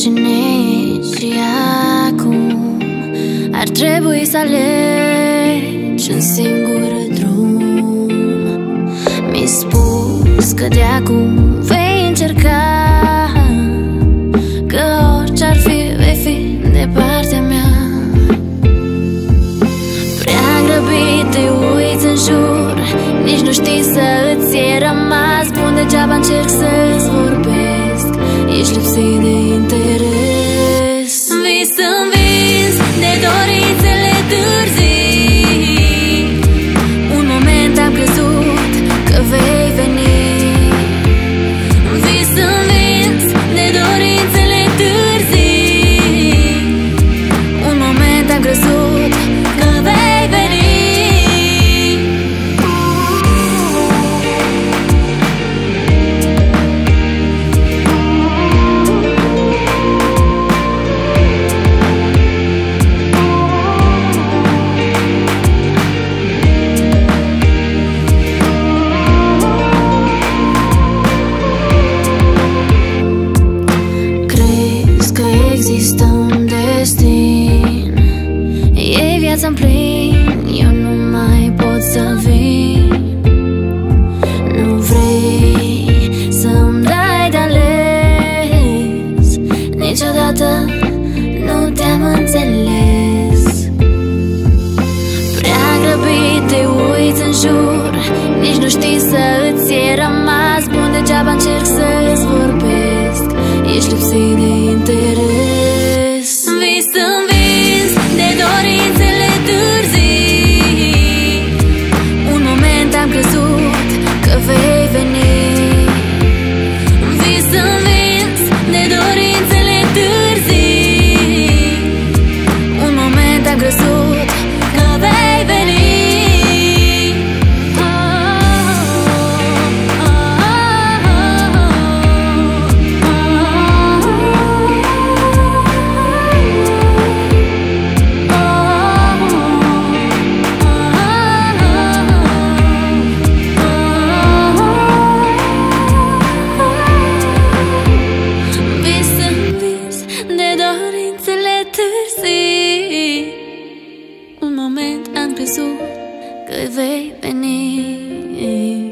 cine ești și acum? Ar trebui să alegi un singur drum. Mi-ai spus că de acum vei încerca Că orice ar fi, vei fi de partea mea. Prea grăbit te uiți în jur Nici nu știi să îți e rămas. Bun degeaba încerc să E viața în plin Eu nu mai pot să vin. Nu vrei să-mi dai de ales Niciodată nu te-am înțeles. Prea grăbit te uiți în jur Nici nu știi să îți e rămas. Bun Degeaba încerc să-ți vorbesc. Ești lipsit de moment anche su che vei venire